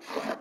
you